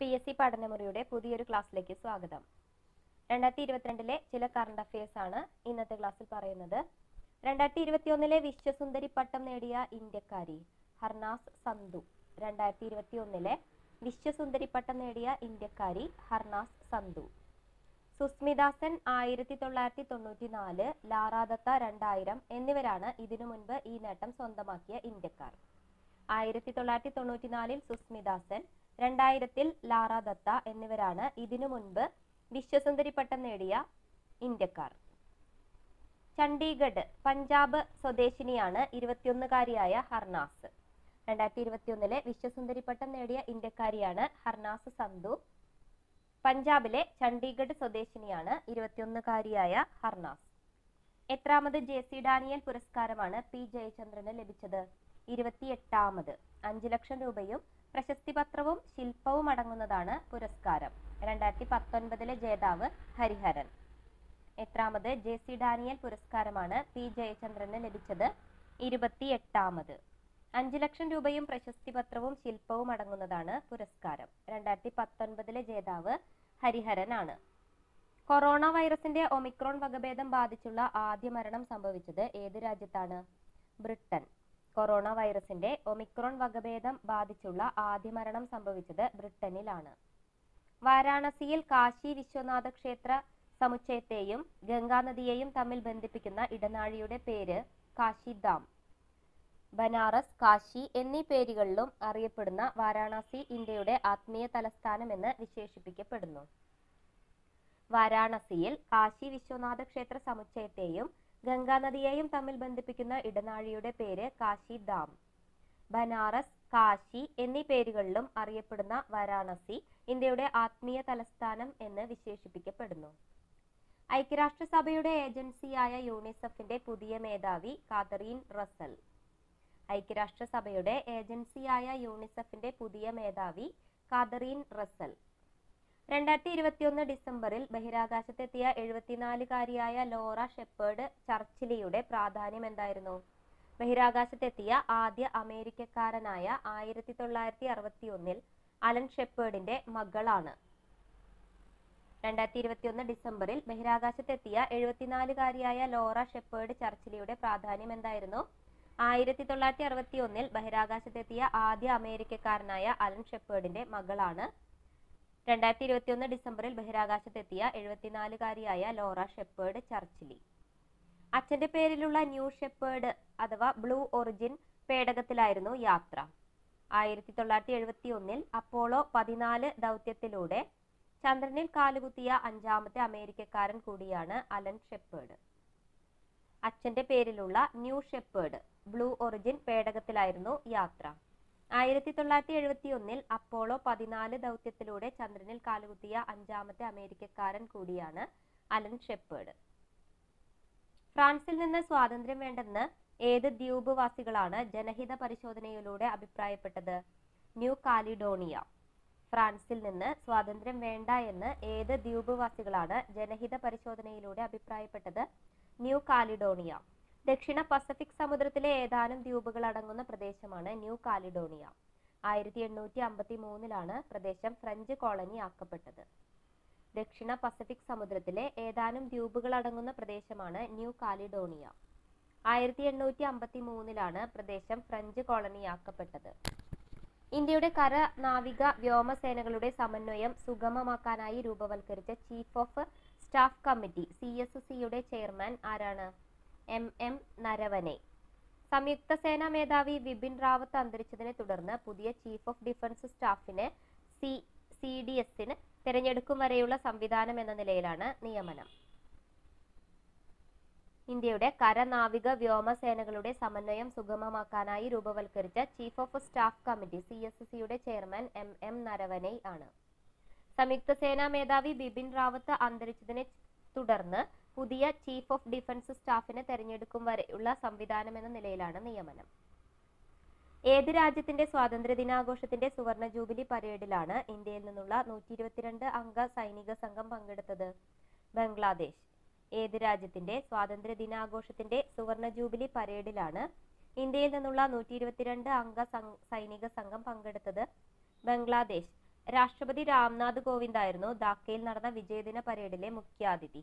P S C പഠനമുറിയുടെ പുതിയൊരു ക്ലാസ്സിലേക്ക് സ്വാഗതം. രണ്ടായിരത്തി ഇരുപത്തിരണ്ടിലെ ചില കറണ്ട് അഫയേഴ്സ് ആണ് ഇന്നത്തെ ക്ലാസ്സിൽ പറയുന്നത്. രണ്ടായിരത്തി ഇരുപത്തിയൊന്നിലെ വിശ്വസുന്ദരി പട്ടം നേടിയ ഇന്ത്യക്കാരി ഹർനാസ് സന്തു. രണ്ടായിരത്തി ഇരുപത്തിയൊന്നിലെ വിശ്വസുന്ദരി പട്ടം നേടിയ ഇന്ത്യക്കാരി ഹർനാസ് സന്തു. സുസ്മിദാസൻ ആയിരത്തി തൊള്ളായിരത്തി തൊണ്ണൂറ്റി നാല് ലാറാദത്ത രണ്ടായിരം എന്നിവരാണ് ഇതിനു മുൻപ് ഈ നേട്ടം സ്വന്തമാക്കിയ ഇന്ത്യക്കാർ. ആയിരത്തി തൊള്ളായിരത്തി തൊണ്ണൂറ്റിനാലിൽ സുസ്മിദാസൻ രണ്ടായിരത്തിൽ ലാറ ദത്ത എന്നിവരാണ് ഇതിനു മുൻപ് വിശ്വസുന്ദരി പട്ടം നേടിയ ഇന്ത്യക്കാർ. ചണ്ഡീഗഡ് പഞ്ചാബ് സ്വദേശിനിയാണ് ഇരുപത്തിയൊന്നുകാരിയായ ഹർനാസ്. രണ്ടായിരത്തി ഇരുപത്തിയൊന്നിലെ വിശ്വസുന്ദരി പട്ടം നേടിയ ഇന്ത്യക്കാരിയാണ് ഹർനാസ് സന്ധു പഞ്ചാബിലെ ചണ്ഡീഗഡ് സ്വദേശിനിയാണ് ഇരുപത്തിയൊന്നുകാരിയായ ഹർനാസ്. എത്രാമത് ജെ സി ഡാനിയൽ പുരസ്കാരമാണ് പി ജയചന്ദ്രന് ലഭിച്ചത്. ഇരുപത്തിയെട്ടാമത് അഞ്ചു ലക്ഷം രൂപയും പ്രശസ്തി പത്രവും ശില്പവും അടങ്ങുന്നതാണ് പുരസ്കാരം. രണ്ടായിരത്തി പത്തൊൻപതിലെ ജേതാവ് ഹരിഹരൻ. എത്രാമത് ജെ സി ഡാനിയൽ പുരസ്കാരമാണ് പി ജയചന്ദ്രന് ലഭിച്ചത്. ഇരുപത്തിയെട്ടാമത്. അഞ്ചു ലക്ഷം രൂപയും പ്രശസ്തി പത്രവും ശില്പവും അടങ്ങുന്നതാണ് പുരസ്കാരം. രണ്ടായിരത്തി പത്തൊൻപതിലെ ജേതാവ് ഹരിഹരനാണ്. കൊറോണ വൈറസിന്റെ ഒമിക്രോൺ വകഭേദം ബാധിച്ചുള്ള ആദ്യ മരണം സംഭവിച്ചത് ഏത് രാജ്യത്താണ്? ബ്രിട്ടൻ. കൊറോണ വൈറസിന്റെ ഒമിക്രോൺ വകഭേദം ബാധിച്ചുള്ള ആദ്യ മരണം സംഭവിച്ചത് ബ്രിട്ടനിലാണ്. വാരാണസിയിൽ കാശി വിശ്വനാഥ ക്ഷേത്ര സമുച്ചയത്തെയും ഗംഗാനദിയെയും തമ്മിൽ ബന്ധിപ്പിക്കുന്ന ഇടനാഴിയുടെ പേര് കാശി കാശിധാം ബനാറസ് കാശി എന്നീ പേരുകളിലും അറിയപ്പെടുന്ന വാരാണസി ഇന്ത്യയുടെ ആത്മീയ തലസ്ഥാനമെന്ന് വിശേഷിപ്പിക്കപ്പെടുന്നു. വാരാണസിയിൽ കാശി വിശ്വനാഥ ക്ഷേത്ര സമുച്ചയത്തെയും ഗംഗാനദിയെയും തമ്മിൽ ബന്ധിപ്പിക്കുന്ന ഇടനാഴിയുടെ പേര് കാശി ധാം ബനാറസ് കാശി എന്നീ പേരുകളിലും അറിയപ്പെടുന്ന വാരാണസി ഇന്ത്യയുടെ ആത്മീയ തലസ്ഥാനം എന്ന് വിശേഷിപ്പിക്കപ്പെടുന്നു. ഐക്യരാഷ്ട്രസഭയുടെ ഏജൻസിയായ യൂണിസെഫിന്റെ പുതിയ മേധാവി കാതറീൻ റസൽ. ഐക്യരാഷ്ട്രസഭയുടെ ഏജൻസിയായ യൂണിസെഫിന്റെ പുതിയ മേധാവി കാതറീൻ റസൽ. രണ്ടായിരത്തി ഇരുപത്തിയൊന്ന് ഡിസംബറിൽ ബഹിരാകാശത്തെത്തിയ എഴുപത്തിനാലുകാരിയായ ലോറ ഷെപ്പേർഡ് ചർച്ചിലിയുടെ പ്രാധാന്യം എന്തായിരുന്നു? ബഹിരാകാശത്തെത്തിയ ആദ്യ അമേരിക്കക്കാരനായ ആയിരത്തി തൊള്ളായിരത്തി അറുപത്തി ഒന്നിൽ അലൻ ഷെപ്പേർഡിന്റെ മകളാണ്. രണ്ടായിരത്തി ഇരുപത്തിയൊന്ന് ഡിസംബറിൽ ബഹിരാകാശത്തെത്തിയ എഴുപത്തിനാലുകാരിയായ ലോറ ഷെപ്പേർഡ് ചർച്ചിലിയുടെ പ്രാധാന്യം എന്തായിരുന്നു? ആയിരത്തി തൊള്ളായിരത്തി അറുപത്തി ഒന്നിൽ ബഹിരാകാശത്തെത്തിയ ആദ്യ അമേരിക്കക്കാരനായ അലൻ ഷെപ്പേർഡിന്റെ മകളാണ്. രണ്ടായിരത്തി ഇരുപത്തിയൊന്ന് ഡിസംബറിൽ ബഹിരാകാശത്തെത്തിയ എഴുപത്തിനാലുകാരിയായ ലോറ ഷെപ്പേർഡ് ചർച്ചിലി. അച്ഛന്റെ പേരിലുള്ള ന്യൂ ഷെപ്പേർഡ് അഥവാ ബ്ലൂ ഒറിജിൻ പേടകത്തിലായിരുന്നു യാത്ര. ആയിരത്തി തൊള്ളായിരത്തി എഴുപത്തി ഒന്നിൽ അപ്പോളോ പതിനാല് ദൗത്യത്തിലൂടെ ചന്ദ്രനിൽ കാലുകുത്തിയ അഞ്ചാമത്തെ അമേരിക്കക്കാരൻ കൂടിയാണ് അലൻ ഷെപ്പേർഡ്. അച്ഛന്റെ പേരിലുള്ള ന്യൂ ഷെപ്പേർഡ് ബ്ലൂ ഒറിജിൻ പേടകത്തിലായിരുന്നു യാത്ര. ആയിരത്തി തൊള്ളായിരത്തി എഴുപത്തി ഒന്നിൽ അപ്പോളോ പതിനാല് ദൗത്യത്തിലൂടെ ചന്ദ്രനിൽ കാലുകുത്തിയ അഞ്ചാമത്തെ അമേരിക്കക്കാരൻ കൂടിയാണ് അലൻ ഷെപ്പേർഡ്. ഫ്രാൻസിൽ നിന്ന് സ്വാതന്ത്ര്യം വേണ്ടെന്ന് ഏത് ദ്വീപ് വാസികളാണ് ജനഹിത പരിശോധനയിലൂടെ അഭിപ്രായപ്പെട്ടത്? New Caledonia. ഫ്രാൻസിൽ നിന്ന് സ്വാതന്ത്ര്യം വേണ്ട എന്ന് ഏത് ദ്വീപ് വാസികളാണ് ജനഹിത പരിശോധനയിലൂടെ അഭിപ്രായപ്പെട്ടത്? New Caledonia. ദക്ഷിണ പസഫിക് സമുദ്രത്തിലെ ഏതാനും ദ്വീപുകൾ അടങ്ങുന്ന പ്രദേശമാണ് ന്യൂ കാലിഡോണിയ. ആയിരത്തി എണ്ണൂറ്റി അമ്പത്തി മൂന്നിലാണ് പ്രദേശം ഫ്രഞ്ച് കോളനി ആക്കപ്പെട്ടത്. ദക്ഷിണ പസഫിക് സമുദ്രത്തിലെ ഏതാനും ദ്വീപുകൾ അടങ്ങുന്ന പ്രദേശമാണ് ന്യൂ കാലിഡോണിയ. ആയിരത്തി എണ്ണൂറ്റി അമ്പത്തി മൂന്നിലാണ് പ്രദേശം ഫ്രഞ്ച് കോളനിയാക്കപ്പെട്ടത് ഇന്ത്യയുടെ കര നാവിക വ്യോമസേനകളുടെ സമന്വയം സുഗമമാക്കാനായി രൂപവൽക്കരിച്ച chief of staff committee C S സിയുടെ ചെയർമാൻ ആരാണ്? M M Naravane. സംയുക്ത സേനാ മേധാവി വിപിൻ റാവത്ത് അന്തരിച്ചതിനെ തുടർന്ന് പുതിയ ചീഫ് ഓഫ് ഡിഫൻസ് സ്റ്റാഫിനെ സി സി ഡി എസിന് തിരഞ്ഞെടുക്കും വരെയുള്ള സംവിധാനം എന്ന നിലയിലാണ് നിയമനം. ഇന്ത്യയുടെ കരനാവിക വ്യോമസേനകളുടെ സമന്വയം സുഗമമാക്കാനായി രൂപവൽക്കരിച്ച chief of staff committee C S സിയുടെ ചെയർമാൻ എം എം നരവനെ ആണ്. സംയുക്ത സേനാ മേധാവി ബിപിൻ റാവത്ത് അന്തരിച്ചതിനെ തുടർന്ന് പുതിയ ചീഫ് ഓഫ് ഡിഫൻസ് സ്റ്റാഫിനെ തെരഞ്ഞെടുക്കും വരെയുള്ള സംവിധാനം എന്ന നിലയിലാണ് നിയമനം. ഏത് രാജ്യത്തിന്റെ സ്വാതന്ത്ര്യ ദിനാഘോഷത്തിന്റെ സുവർണ ജൂബിലി പരേഡിലാണ് ഇന്ത്യയിൽ നിന്നുള്ള നൂറ്റി ഇരുപത്തിരണ്ട് അംഗ സൈനിക സംഘം പങ്കെടുത്തത്. ബംഗ്ലാദേശ്. ഏത് രാജ്യത്തിന്റെ സ്വാതന്ത്ര്യ ദിനാഘോഷത്തിന്റെ സുവർണ ജൂബിലി പരേഡിലാണ് ഇന്ത്യയിൽ നിന്നുള്ള നൂറ്റി ഇരുപത്തിരണ്ട് അംഗ സൈനിക സംഘം പങ്കെടുത്തത്. ബംഗ്ലാദേശ്. രാഷ്ട്രപതി രാംനാഥ് കോവിന്ദ് ആയിരുന്നു ധാക്കയിൽ നടന്ന വിജയദിന പരേഡിലെ മുഖ്യാതിഥി.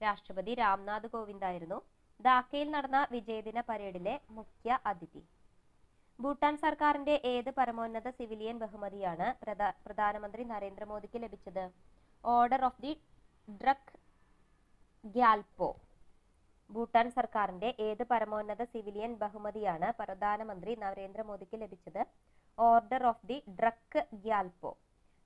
രാഷ്ട്രപതി രാംനാഥ് കോവിന്ദ് ആയിരുന്നു ധാക്കയിൽ നടന്ന വിജയദിന പരേഡിലെ മുഖ്യ അതിഥി. ഭൂട്ടാൻ സർക്കാരിന്റെ ഏത് പരമോന്നത സിവിലിയൻ ബഹുമതിയാണ് പ്രധാനമന്ത്രി പ്രധാനമന്ത്രി നരേന്ദ്രമോദിക്ക് ലഭിച്ചത്? Order of the Druk Gyalpo. Bhutan സർക്കാരിന്റെ ഏത് പരമോന്നത സിവിലിയൻ ബഹുമതിയാണ് പ്രധാനമന്ത്രി നരേന്ദ്രമോദിക്ക് ലഭിച്ചത്? Order of the Druk Gyalpo.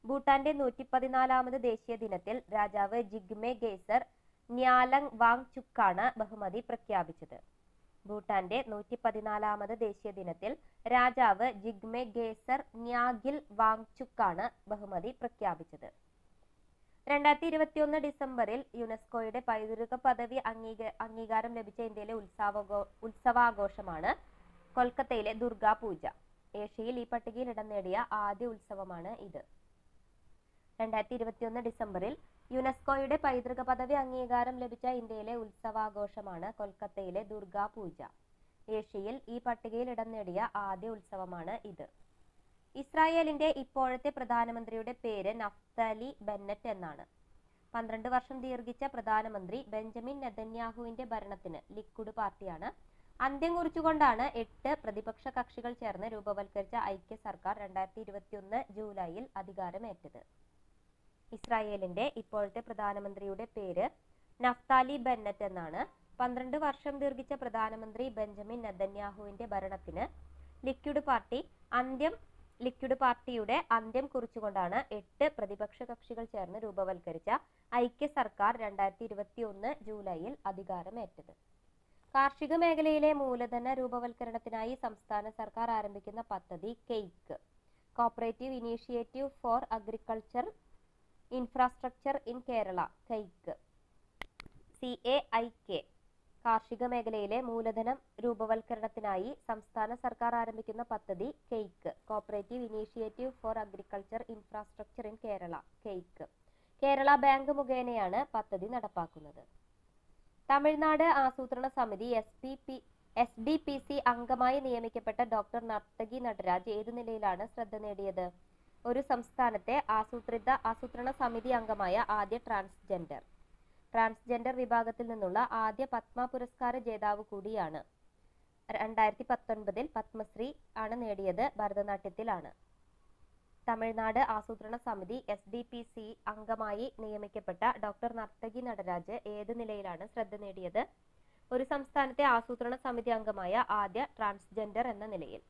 ഭൂട്ടാന്റെ നൂറ്റി പതിനാലാമത് ദേശീയ ദിനത്തിൽ രാജാവ് ജിഗ്മെ ഗേസർ ന്യാലങ് വാങ് ചുക്കാണ് ബഹുമതി പ്രഖ്യാപിച്ചത്. ഭൂട്ടാന്റെ നൂറ്റി പതിനാലാമത് ദേശീയ ദിനത്തിൽ രാജാവ് ജിഗ്മെ ഗേസർ ന്യാഗിൽ വാങ്ചുക്കാണ് ബഹുമതി പ്രഖ്യാപിച്ചത്. രണ്ടായിരത്തി ഇരുപത്തിയൊന്ന് ഡിസംബറിൽ യുനെസ്കോയുടെ പൈതൃക പദവി അംഗീക അംഗീകാരം ലഭിച്ച ഇന്ത്യയിലെ ഉത്സവഗോ ഉത്സവാഘോഷമാണ് കൊൽക്കത്തയിലെ ദുർഗാ പൂജ. ഏഷ്യയിൽ ഈ പട്ടികയിൽ ഇടം നേടിയ ആദ്യ ഉത്സവമാണ് ഇത്. രണ്ടായിരത്തി ഇരുപത്തിയൊന്ന് ഡിസംബറിൽ യുനെസ്കോയുടെ പൈതൃക പദവി അംഗീകാരം ലഭിച്ച ഇന്ത്യയിലെ ഉത്സവാഘോഷമാണ് കൊൽക്കത്തയിലെ ദുർഗാ പൂജ ഏഷ്യയിൽ ഈ പട്ടികയിൽ ഇടം നേടിയ ആദ്യ ഉത്സവമാണ് ഇത്. ഇസ്രായേലിന്റെ ഇപ്പോഴത്തെ പ്രധാനമന്ത്രിയുടെ പേര് നഫ്താലി ബെന്നറ്റ് എന്നാണ്. പന്ത്രണ്ട് വർഷം ദീർഘിച്ച പ്രധാനമന്ത്രി ബെഞ്ചമിൻ നെതന്യാഹുവിന്റെ ഭരണത്തിന് ലിക്കുഡ് പാർട്ടിയാണ്. അന്ത്യം കുറിച്ചുകൊണ്ടാണ് എട്ട് പ്രതിപക്ഷ കക്ഷികൾ ചേർന്ന് രൂപവൽക്കരിച്ച ഐക്യ സർക്കാർ രണ്ടായിരത്തി ഇരുപത്തിയൊന്ന് ജൂലൈയിൽ അധികാരമേറ്റത്. ഇസ്രായേലിന്റെ ഇപ്പോഴത്തെ പ്രധാനമന്ത്രിയുടെ പേര് നഫ്താലി ബെന്നറ്റ് എന്നാണ്. പന്ത്രണ്ട് വർഷം ദീർഘിച്ച പ്രധാനമന്ത്രി ബെഞ്ചമിൻ നെതന്യാഹുവിന്റെ ഭരണത്തിന് ലിക്വിഡ് പാർട്ടി അന്ത്യം ലിക്വിഡ് പാർട്ടിയുടെ അന്ത്യം കുറിച്ചുകൊണ്ടാണ് എട്ട് പ്രതിപക്ഷ കക്ഷികൾ ചേർന്ന് രൂപവൽക്കരിച്ച ഐക്യ സർക്കാർ രണ്ടായിരത്തി ഇരുപത്തി ഒന്ന് ജൂലൈയിൽ അധികാരമേറ്റത്. കാർഷിക മേഖലയിലെ മൂലധന രൂപവൽക്കരണത്തിനായി സംസ്ഥാന സർക്കാർ ആരംഭിക്കുന്ന പദ്ധതി CAIK. Cooperative initiative for agriculture infrastructure in Kerala CAIK C A I K കാർഷിക മേഖലയിലെ മൂലധനം രൂപവൽക്കരണത്തിനായി സംസ്ഥാന സർക്കാർ ആരംഭിക്കുന്ന പദ്ധതി CAIK cooperative initiative for agriculture infrastructure in Kerala CAIK Kerala bank മുഖേനയാണ് പദ്ധതി നടപ്പാക്കുന്നത്. തമിഴ്നാട് ആസൂത്രണ സമിതി S P P S D P C അംഗമായി നിയമിക്കപ്പെട്ട ഡോക്ടർ നർത്തകി നടരാജ് ഏതു നിലയിലാണ് ശ്രദ്ധ നേടിയത്? ഒരു സംസ്ഥാനത്തെ ആസൂത്രിത ആസൂത്രണ സമിതി അംഗമായ ആദ്യ ട്രാൻസ്ജെൻഡർ. ട്രാൻസ്ജെൻഡർ വിഭാഗത്തിൽ നിന്നുള്ള ആദ്യ പത്മ പുരസ്കാര ജേതാവ് കൂടിയാണ്. രണ്ടായിരത്തി പത്തൊൻപതിൽ പത്മശ്രീ ആണ് നേടിയത് ഭരതനാട്യത്തിലാണ്. തമിഴ്നാട് ആസൂത്രണ സമിതി എസ് ഡി പി സി അംഗമായി നിയമിക്കപ്പെട്ട ഡോക്ടർ നർത്തകി നടരാജ് ഏത് നിലയിലാണ് ശ്രദ്ധ നേടിയത്? ഒരു സംസ്ഥാനത്തെ ആസൂത്രണ സമിതി അംഗമായ ആദ്യ ട്രാൻസ്ജെൻഡർ എന്ന നിലയിൽ.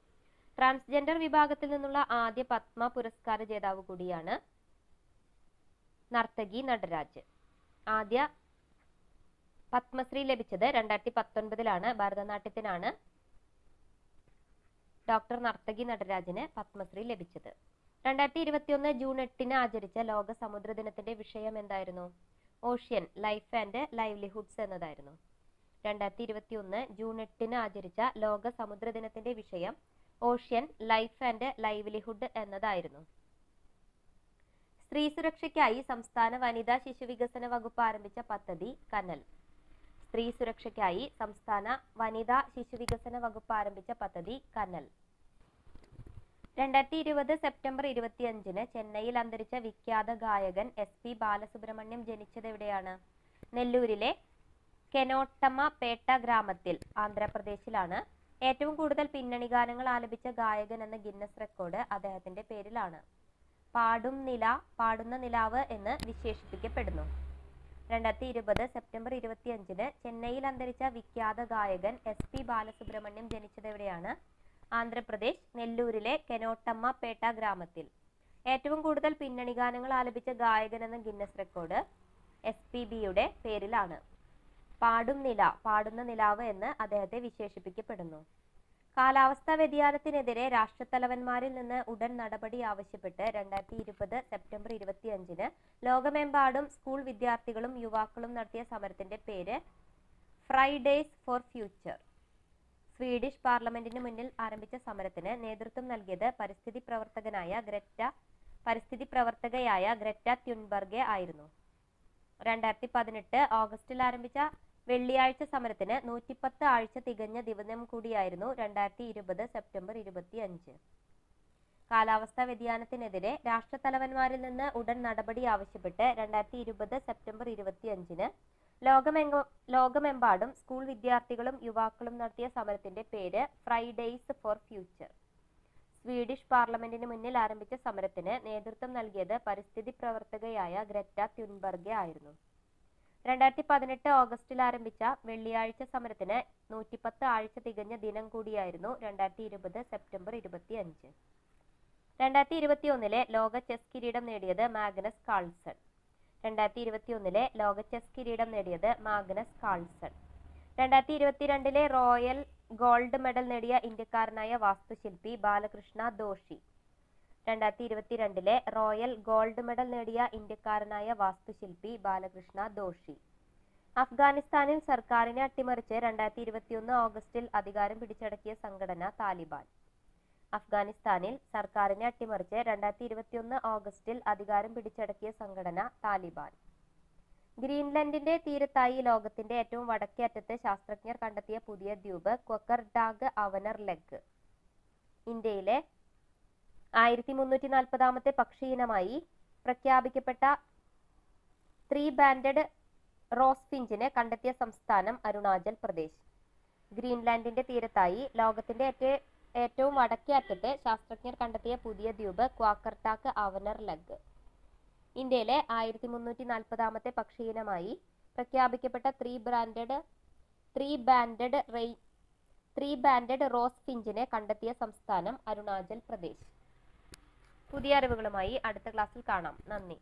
ട്രാൻസ്ജെൻഡർ വിഭാഗത്തിൽ നിന്നുള്ള ആദ്യ പത്മ പുരസ്കാര ജേതാവ് കൂടിയാണ് നർത്തകി നടരാജ്. ആദ്യ പത്മശ്രീ ലഭിച്ചത് രണ്ടായിരത്തി പത്തൊൻപതിലാണ് ഭരതനാട്യത്തിനാണ് ഡോക്ടർ നർത്തകി നടരാജിന് പത്മശ്രീ ലഭിച്ചത്. രണ്ടായിരത്തി ഇരുപത്തിയൊന്ന് ജൂൺ എട്ടിന് ആചരിച്ച ലോക സമുദ്ര ദിനത്തിന്റെ വിഷയം എന്തായിരുന്നു? ഓഷ്യൻ ലൈഫ് ആൻഡ് ലൈവ്ലിഹുഡ്സ് എന്നതായിരുന്നു. രണ്ടായിരത്തി ഇരുപത്തിയൊന്ന് ജൂൺ എട്ടിന് ആചരിച്ച ലോക സമുദ്ര ദിനത്തിന്റെ വിഷയം ഓഷ്യൻ ലൈഫ് ആൻഡ് ലൈവ്ലിഹുഡ് എന്നതായിരുന്നു. സ്ത്രീ സുരക്ഷയ്ക്കായി സംസ്ഥാന വനിതാ ശിശു വികസന വകുപ്പ് ആരംഭിച്ച പദ്ധതി കനൽ. സ്ത്രീ സുരക്ഷയ്ക്കായി സംസ്ഥാന വനിതാ ശിശു വികസന വകുപ്പ് ആരംഭിച്ച പദ്ധതി കനൽ. രണ്ടായിരത്തി ഇരുപത് സെപ്റ്റംബർ ഇരുപത്തിയഞ്ചിന് ചെന്നൈയിൽ അന്തരിച്ച വിഖ്യാത ഗായകൻ എസ് പി ബാലസുബ്രഹ്മണ്യം ജനിച്ചത് എവിടെയാണ്? നെല്ലൂരിലെ കെനോട്ടമ്മ പേട്ട ഗ്രാമത്തിൽ ആന്ധ്രാപ്രദേശിലാണ്. ഏറ്റവും കൂടുതൽ പിന്നണി ഗാനങ്ങൾ ആലപിച്ച ഗായകൻ എന്ന ഗിന്നസ് റെക്കോർഡ് അദ്ദേഹത്തിന്റെ പേരിലാണ്. പാടും നില പാടുന്ന നിലാവ് എന്ന് വിശേഷിപ്പിക്കപ്പെടുന്നു. രണ്ടായിരത്തി ഇരുപത് സെപ്റ്റംബർ ഇരുപത്തിയഞ്ചിന് ചെന്നൈയിൽ അന്തരിച്ച വിഖ്യാത ഗായകൻ എസ് പി ബാലസുബ്രഹ്മണ്യം ജനിച്ചത് എവിടെയാണ് ആന്ധ്രാപ്രദേശ് നെല്ലൂരിലെ കെനോട്ടമ്മ പേട്ട ഗ്രാമത്തിൽ. ഏറ്റവും കൂടുതൽ പിന്നണി ഗാനങ്ങൾ ആലപിച്ച ഗായകൻ എന്ന ഗിന്നസ് റെക്കോർഡ് എസ് പി ബിയുടെ പേരിലാണ്. പാടും നില പാടുന്ന നിലാവ് എന്ന് അദ്ദേഹത്തെ വിശേഷിപ്പിക്കപ്പെടുന്നു. കാലാവസ്ഥാ വ്യതിയാനത്തിനെതിരെ രാഷ്ട്രത്തലവന്മാരിൽ നിന്ന് ഉടൻ നടപടി ആവശ്യപ്പെട്ട് രണ്ടായിരത്തി ഇരുപത് സെപ്റ്റംബർ ഇരുപത്തിയഞ്ചിന് ലോകമെമ്പാടും സ്കൂൾ വിദ്യാർത്ഥികളും യുവാക്കളും നടത്തിയ സമരത്തിന്റെ പേര് ഫ്രൈഡേസ് ഫോർ ഫ്യൂച്ചർ. സ്വീഡിഷ് പാർലമെന്റിന് മുന്നിൽ ആരംഭിച്ച സമരത്തിന് നേതൃത്വം നൽകിയത് പരിസ്ഥിതി പ്രവർത്തകനായ ഗ്രറ്റ പരിസ്ഥിതി പ്രവർത്തകയായ ഗ്രറ്റ ത്യുൻബർഗെ ആയിരുന്നു. രണ്ടായിരത്തി പതിനെട്ട് ഓഗസ്റ്റിൽ ആരംഭിച്ച വെള്ളിയാഴ്ച സമരത്തിന് നൂറ്റിപ്പത്ത് ആഴ്ച തികഞ്ഞ ദിവസം കൂടിയായിരുന്നു രണ്ടായിരത്തി ഇരുപത് സെപ്റ്റംബർ ഇരുപത്തി അഞ്ച് കാലാവസ്ഥാ വ്യതിയാനത്തിനെതിരെ രാഷ്ട്രത്തലവന്മാരിൽ നിന്ന് ഉടൻ നടപടി ആവശ്യപ്പെട്ട് രണ്ടായിരത്തി ഇരുപത് സെപ്റ്റംബർ ഇരുപത്തി അഞ്ചിന് ലോകമെങ്ങ ലോകമെമ്പാടും സ്കൂൾ വിദ്യാർത്ഥികളും യുവാക്കളും നടത്തിയ സമരത്തിന്റെ പേര് ഫ്രൈഡേയ്സ് ഫോർ ഫ്യൂച്ചർ. സ്വീഡിഷ് പാർലമെന്റിന് മുന്നിൽ ആരംഭിച്ച സമരത്തിന് നേതൃത്വം നൽകിയത് പരിസ്ഥിതി പ്രവർത്തകയായ ഗ്രറ്റ ത്യുൻബർഗെ ആയിരുന്നു. രണ്ടായിരത്തി പതിനെട്ട് ഓഗസ്റ്റിൽ ആരംഭിച്ച വെള്ളിയാഴ്ച സമരത്തിന് നൂറ്റിപ്പത്ത് ആഴ്ച തികഞ്ഞ ദിനം കൂടിയായിരുന്നു രണ്ടായിരത്തി ഇരുപത് സെപ്റ്റംബർ ഇരുപത്തി അഞ്ച് രണ്ടായിരത്തി ഇരുപത്തി ഒന്നിലെ ലോക ചെസ് കിരീടം നേടിയത് മാഗ്നസ് കാൾസൺ. രണ്ടായിരത്തി ഇരുപത്തിയൊന്നിലെ ലോക ചെസ് കിരീടം നേടിയത് മാഗ്നസ് കാൾസൺ. രണ്ടായിരത്തി ഇരുപത്തിരണ്ടിലെ റോയൽ ഗോൾഡ് മെഡൽ നേടിയ ഇന്ത്യക്കാരനായ വാസ്തുശില്പി ബാലകൃഷ്ണ ദോഷി. രണ്ടായിരത്തി ഇരുപത്തിരണ്ടിലെ റോയൽ ഗോൾഡ് മെഡൽ നേടിയ ഇന്ത്യക്കാരനായ വാസ്തുശില്പി ബാലകൃഷ്ണ ദോഷി. അഫ്ഗാനിസ്ഥാനിൽ സർക്കാരിനെ അട്ടിമറിച്ച് രണ്ടായിരത്തി ഇരുപത്തിയൊന്ന് ഓഗസ്റ്റിൽ അധികാരം പിടിച്ചടക്കിയ സംഘടന താലിബാൻ. അഫ്ഗാനിസ്ഥാനിൽ സർക്കാരിനെ അട്ടിമറിച്ച് രണ്ടായിരത്തി ഇരുപത്തിയൊന്ന് ഓഗസ്റ്റിൽ അധികാരം പിടിച്ചടക്കിയ സംഘടന താലിബാൻ. ഗ്രീൻലൻഡിന്റെ തീരത്തായി ലോകത്തിന്റെ ഏറ്റവും വടക്കേ അറ്റത്ത് ശാസ്ത്രജ്ഞർ കണ്ടെത്തിയ പുതിയ ദ്വീപ് ക്വക്കർഡാഗ് അവനർ ലെഗ്. ഇന്ത്യയിലെ ആയിരത്തി മുന്നൂറ്റി നാൽപ്പതാമത്തെ പക്ഷി ഇനമായി പ്രഖ്യാപിക്കപ്പെട്ട ത്രീ ബാൻഡഡ് റോസ് ഫിഞ്ചിനെ കണ്ടെത്തിയ സംസ്ഥാനം അരുണാചൽ പ്രദേശ്. ഗ്രീൻലാൻഡിന്റെ തീരത്തായി ലോകത്തിന്റെ ഏറ്റവും ഏറ്റവും വടക്കേ അറ്റത്ത് ശാസ്ത്രജ്ഞർ കണ്ടെത്തിയ പുതിയ ദ്വീപ് ക്വാക്കർട്ടാക്ക് അവനർ ലഗ്. ഇന്ത്യയിലെ ആയിരത്തി മുന്നൂറ്റി നാൽപ്പതാമത്തെ പക്ഷിയിനമായി പ്രഖ്യാപിക്കപ്പെട്ട three branded three banded ray three banded rose ഫിഞ്ചിനെ കണ്ടെത്തിയ സംസ്ഥാനം അരുണാചൽ പ്രദേശ്. പുതിയ അറിവുകളുമായി അടുത്ത ക്ലാസ്സിൽ കാണാം. നന്ദി.